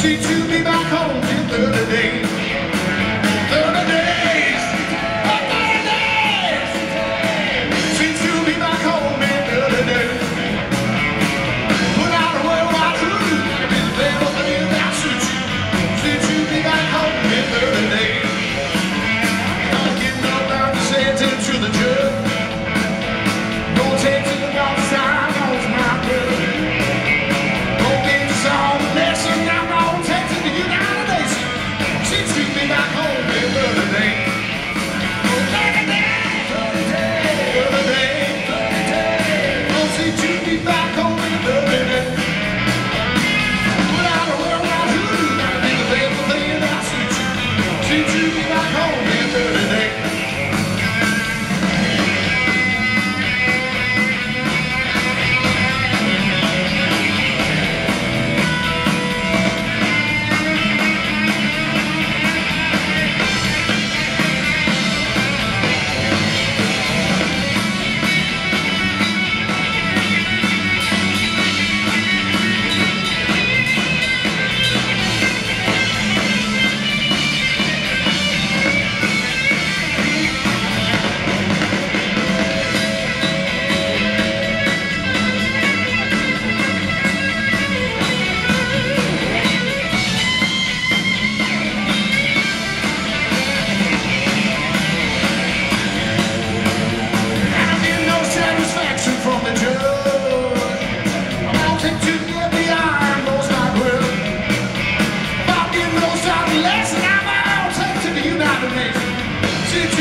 She to be back home in 30 days. 30 days. 30 days. She to be back home in 30 days. Put out a worldwide true and everything that suits you. She to be back home in 30 days. Getting up there to say it to the judge. She